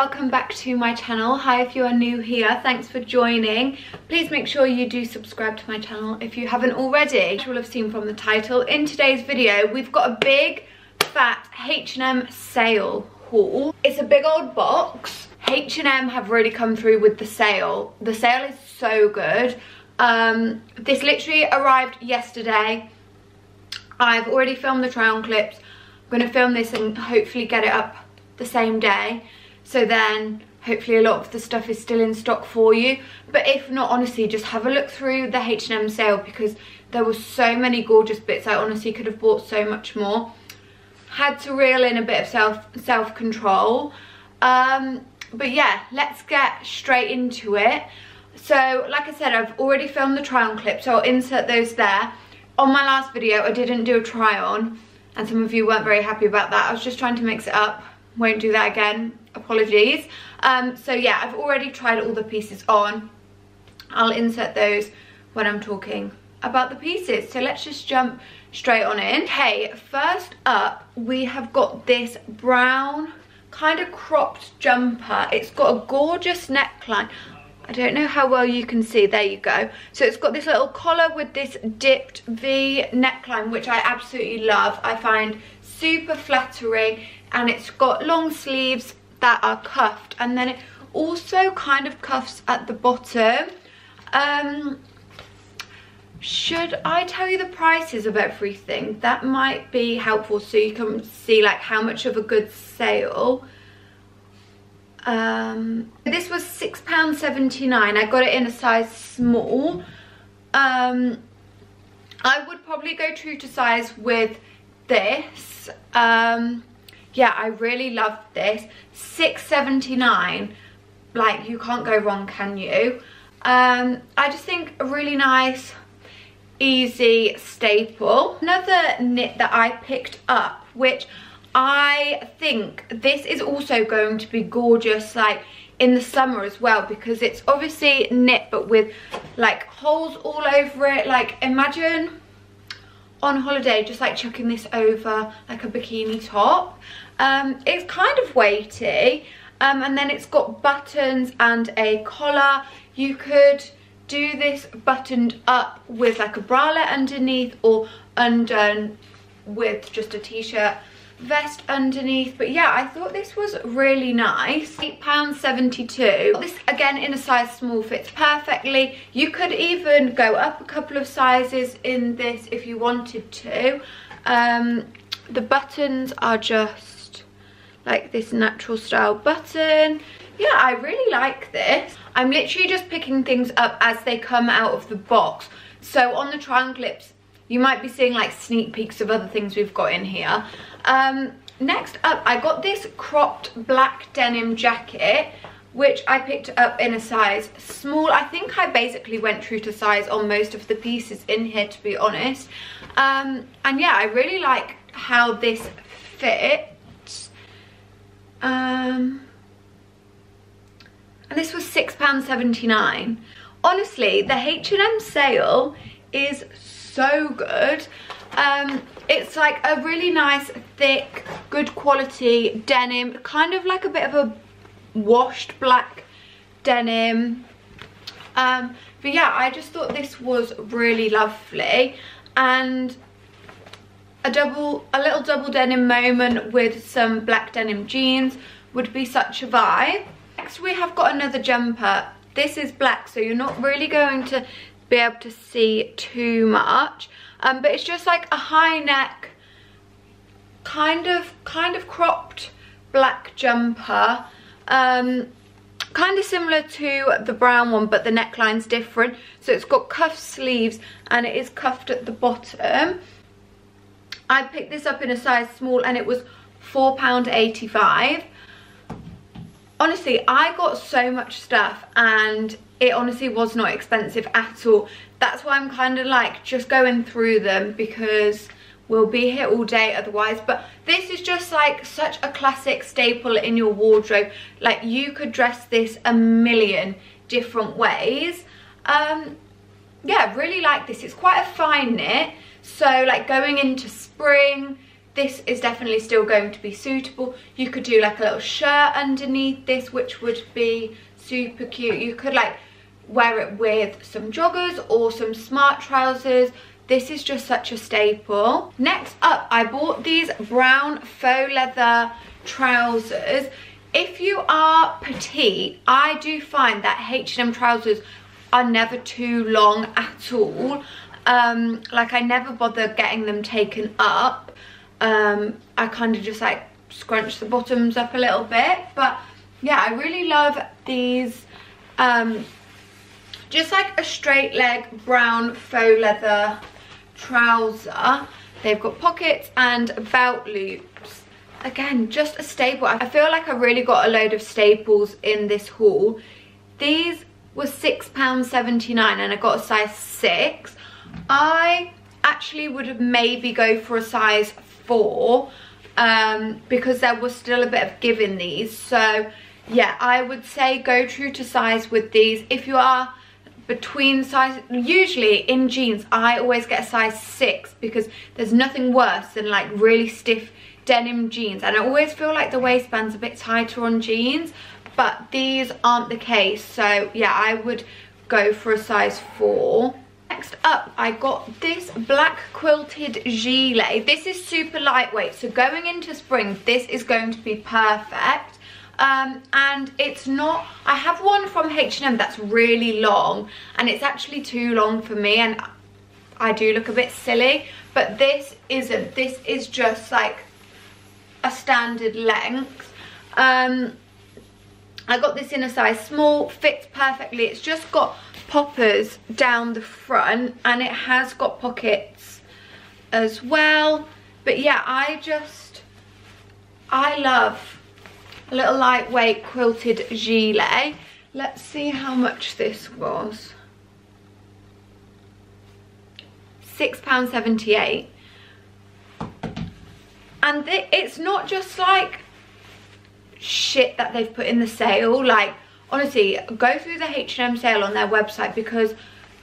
welcome back to my channel. Hi if you are new here, thanks for joining. Please make sure you do subscribe to my channel if you haven't already. You will have seen from the title. In today's video, we've got a big fat H&M sale haul. It's a big old box. H&M have really come through with the sale. The sale is so good. Um, this literally arrived yesterday. I've already filmed the try on clips. I'm going to film this and hopefully get it up the same day so then hopefully a lot of the stuff is still in stock for you. But if not honestly just have a look through the H&M sale because there were so many gorgeous bits. I honestly could have bought so much more. Had to reel in a bit of self self control um, but yeah let's get straight into it. So like I said I've already filmed the try on clip so I'll insert those there. On my last video I didn't do a try on and some of you weren't very happy about that. I was just trying to mix it up won't do that again. Apologies. Um, so yeah i've already tried all the pieces on. I'll insert those when i'm talking about the pieces. So let's just jump straight on in. Okay first up we have got this brown kind of cropped jumper. It's got a gorgeous neckline. I don't know how well you can see, there you go. So it's got this little collar with this dipped V neckline, which I absolutely love. I find super flattering and it's got long sleeves that are cuffed and then it also kind of cuffs at the bottom. Um should I tell you the prices of everything? That might be helpful so you can see like how much of a good sale. Um this was six pound 79 I got it in a size small. Um I would probably go true to size with this. Um yeah i really love this. 6.79 like you can't go wrong can you? Um i just think a really nice easy staple. Another knit that i picked up which i think this is also going to be gorgeous like in the summer as well because it's obviously knit but with like holes all over it. Like imagine on holiday just like chucking this over like a bikini top. Um, it's kind of weighty um, and then it's got buttons and a collar. You could do this buttoned up with like a bralette underneath or undone with just a t-shirt vest underneath but yeah i thought this was really nice. Eight pounds 72 this again in a size small fits perfectly. You could even go up a couple of sizes in this if you wanted to. Um, the buttons are just like this natural style button. Yeah i really like this. I'm literally just picking things up as they come out of the box. So on the triangle clips you might be seeing like sneak peeks of other things we've got in here um, next up, I got this cropped black denim jacket which I picked up in a size small. I think I basically went true to size on most of the pieces in here to be honest. Um, and yeah, I really like how this fits. Um, and this was £6.79. Honestly, the H&M sale is so good. Um, it's like a really nice, thick, good quality denim, kind of like a bit of a washed black denim. Um, but yeah, I just thought this was really lovely. And a double, a little double denim moment with some black denim jeans would be such a vibe. Next we have got another jumper. This is black, so you're not really going to be able to see too much um, but it's just like a high neck kind of kind of cropped black jumper um, kind of similar to the brown one but the neckline's different. So it's got cuff sleeves and it is cuffed at the bottom. I picked this up in a size small and it was £4.85 honestly I got so much stuff and it honestly was not expensive at all that's why I'm kind of like just going through them because we'll be here all day otherwise. But this is just like such a classic staple in your wardrobe. Like you could dress this a million different ways. Um yeah really like this. It's quite a fine knit. So like going into spring this is definitely still going to be suitable. You could do like a little shirt underneath this, which would be super cute. You could like wear it with some joggers or some smart trousers. This is just such a staple. Next up, I bought these brown faux leather trousers. If you are petite, I do find that H&M trousers are never too long at all. Um, like I never bother getting them taken up. Um, I kind of just like scrunch the bottoms up a little bit. But yeah, I really love these um, just like a straight leg brown faux leather trouser. They've got pockets and belt loops. Again, just a staple. I feel like I really got a load of staples in this haul. These were £6.79 and I got a size 6. I actually would have maybe go for a size 4 um, because there was still a bit of give in these. So yeah, I would say go true to size with these. If you are between size, usually in jeans, I always get a size 6 because there's nothing worse than like really stiff denim jeans. And I always feel like the waistband's a bit tighter on jeans, but these aren't the case. So yeah, I would go for a size 4. Next up, I got this black quilted gilet. This is super lightweight, so going into spring, this is going to be perfect um, and it's not I have one from H&M that's really long and it's actually too long for me and I do look a bit silly but this isn't. This is just like a standard length. Um, I got this in a size small fits perfectly. It's just got poppers down the front and it has got pockets as well. But yeah I just I love a little lightweight quilted gilet. Let's see how much this was. £6.78. And it's not just like shit that they've put in the sale. Like, honestly, go through the H&M sale on their website because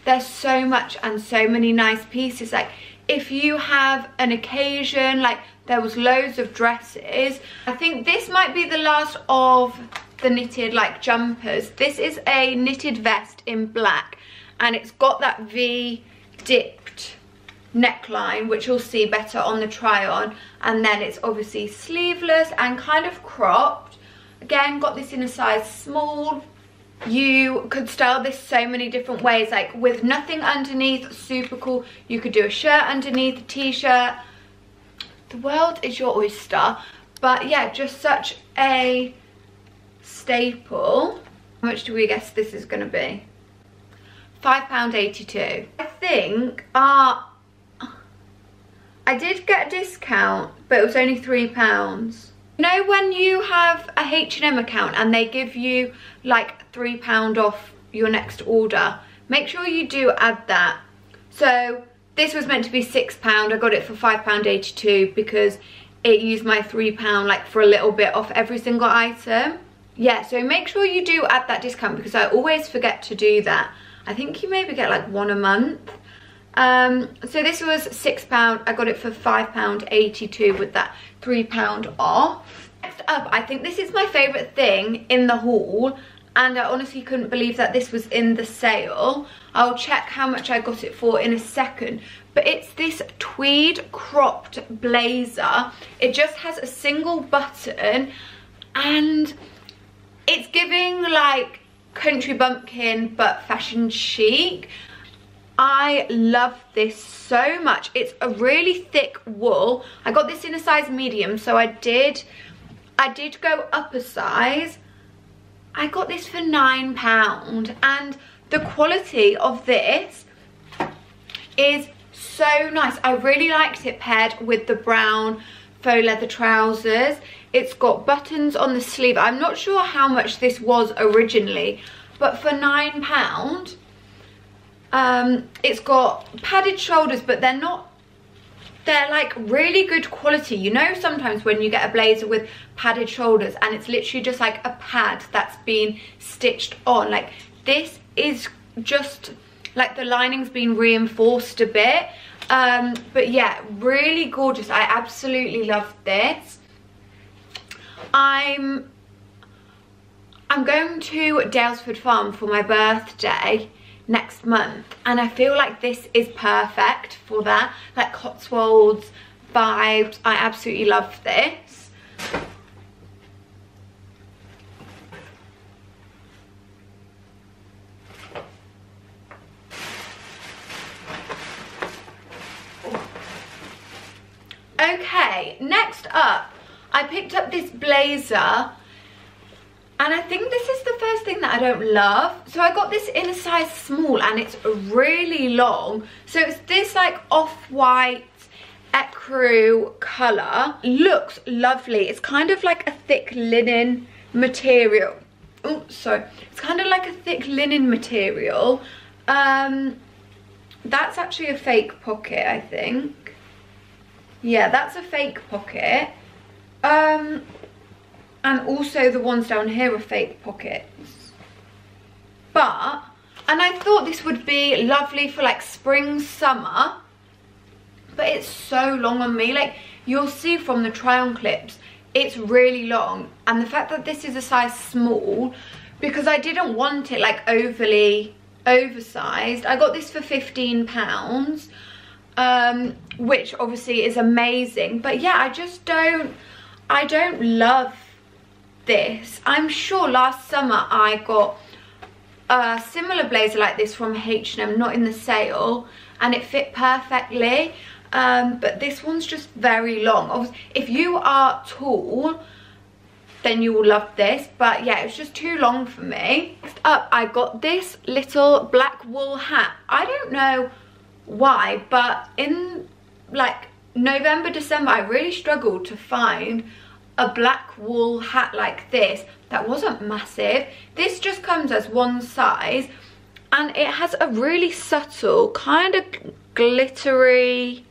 there's so much and so many nice pieces. Like, if you have an occasion, like there was loads of dresses. I think this might be the last of the knitted like jumpers. This is a knitted vest in black and it's got that V dipped neckline which you'll see better on the try on and then it's obviously sleeveless and kind of cropped again got this in a size small you could style this so many different ways like with nothing underneath super cool. You could do a shirt underneath a t-shirt. The world is your oyster. But yeah just such a staple. How much do we guess this is going to be £5.82 I think uh I did get a discount but it was only £3 you know when you have a H&M account and they give you like £3 off your next order, make sure you do add that. So this was meant to be £6, I got it for £5.82 because it used my £3 like for a little bit off every single item. Yeah, so make sure you do add that discount because I always forget to do that. I think you maybe get like one a month. Um, so this was £6, I got it for £5.82 with that £3 off. Next up, I think this is my favourite thing in the haul and I honestly couldn't believe that this was in the sale. I'll check how much I got it for in a second. But it's this tweed cropped blazer. It just has a single button and it's giving like country bumpkin but fashion chic. I love this so much. It's a really thick wool. I got this in a size medium, so I did, I did go up a size. I got this for £9 and the quality of this is so nice. I really liked it paired with the brown faux leather trousers. It's got buttons on the sleeve. I'm not sure how much this was originally, but for £9, um, it's got padded shoulders, but they're not, they're like really good quality. You know sometimes when you get a blazer with padded shoulders and it's literally just like a pad that's been stitched on. Like this is just like the lining's been reinforced a bit Um, but yeah, really gorgeous. I absolutely love this. I'm I'm going to Daylesford Farm for my birthday next month. And I feel like this is perfect for that. Like Cotswolds vibes. I absolutely love this. Okay next up I picked up this blazer and I think this is thing that I don't love. So I got this in a size small and it's really long. So it's this like off-white ecru colour. Looks lovely. It's kind of like a thick linen material. Oh, sorry. It's kind of like a thick linen material. Um, that's actually a fake pocket, I think. Yeah, that's a fake pocket. Um, and also the ones down here are fake pockets but and I thought this would be lovely for like spring summer. But it's so long on me. Like you'll see from the try on clips it's really long. And the fact that this is a size small because I didn't want it like overly oversized. I got this for 15 pounds um, which obviously is amazing. But yeah I just don't I don't love this. I'm sure last summer I got a similar blazer like this from H&M, not in the sale, and it fit perfectly. Um, but this one's just very long. If you are tall, then you will love this. But yeah, it's just too long for me. Next up, I got this little black wool hat. I don't know why, but in like November, December, I really struggled to find a black wool hat like this that wasn't massive. This just comes as one size and it has a really subtle kind of glittery,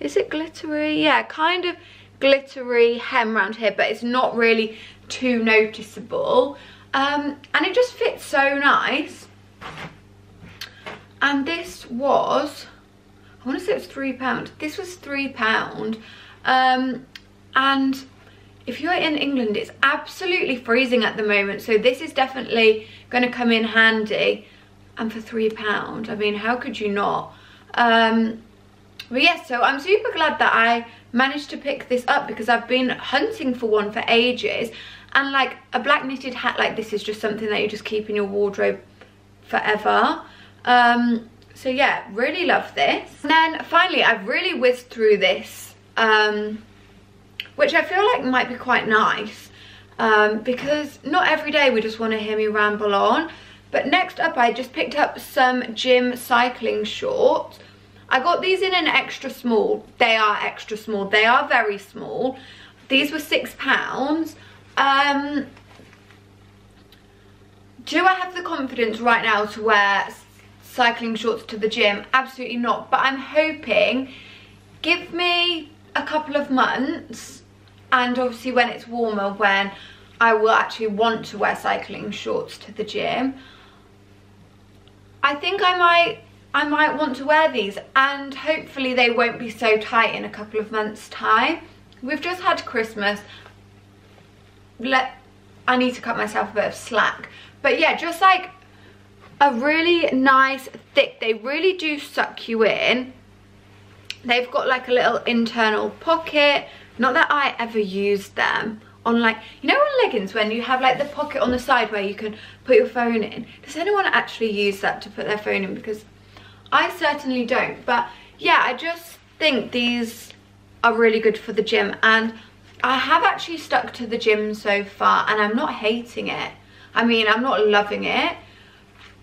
is it glittery? Yeah, kind of glittery hem around here but it's not really too noticeable um, and it just fits so nice and this was I want to say it was three pound this was three pound um, and if you're in England, it's absolutely freezing at the moment. So this is definitely going to come in handy. And for £3, I mean, how could you not? Um, but yes, so I'm super glad that I managed to pick this up because I've been hunting for one for ages. And like a black knitted hat like this is just something that you just keep in your wardrobe forever. Um, so yeah, really love this. And then finally, I've really whizzed through this um, which I feel like might be quite nice um, because not every day we just want to hear me ramble on. But next up, I just picked up some gym cycling shorts. I got these in an extra small. They are extra small. They are very small. These were six pounds. Um, do I have the confidence right now to wear cycling shorts to the gym? Absolutely not. But I'm hoping, give me a couple of months and obviously when it's warmer when I will actually want to wear cycling shorts to the gym I think I might I might want to wear these. And hopefully they won't be so tight in a couple of months time. We've just had Christmas. Let I need to cut myself a bit of slack. But yeah just like a really nice thick they really do suck you in. They've got like a little internal pocket not that I ever used them on like, you know on leggings when you have like the pocket on the side where you can put your phone in? Does anyone actually use that to put their phone in? Because I certainly don't. But yeah, I just think these are really good for the gym. And I have actually stuck to the gym so far and I'm not hating it. I mean, I'm not loving it,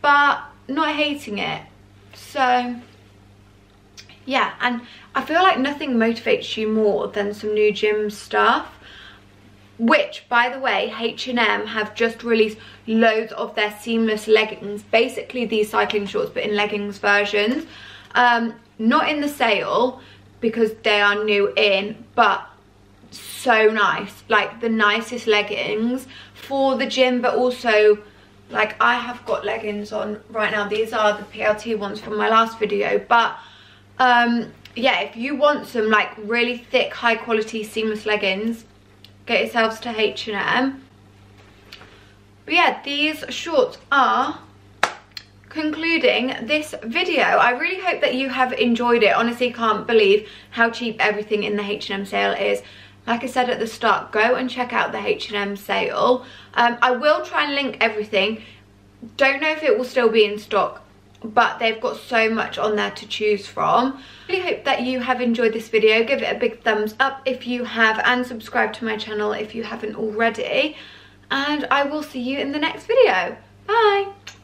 but not hating it. So yeah and i feel like nothing motivates you more than some new gym stuff which by the way H&M have just released loads of their seamless leggings basically these cycling shorts but in leggings versions. Um, not in the sale because they are new in but so nice. Like the nicest leggings for the gym but also like I have got leggings on right now. These are the PLT ones from my last video but um, yeah, if you want some like really thick, high quality seamless leggings, get yourselves to H&M. But yeah, these shorts are concluding this video. I really hope that you have enjoyed it. Honestly, can't believe how cheap everything in the H&M sale is. Like I said at the start, go and check out the H&M sale. Um, I will try and link everything. Don't know if it will still be in stock, but they've got so much on there to choose from. I really hope that you have enjoyed this video. Give it a big thumbs up if you have and subscribe to my channel if you haven't already. And I will see you in the next video. Bye!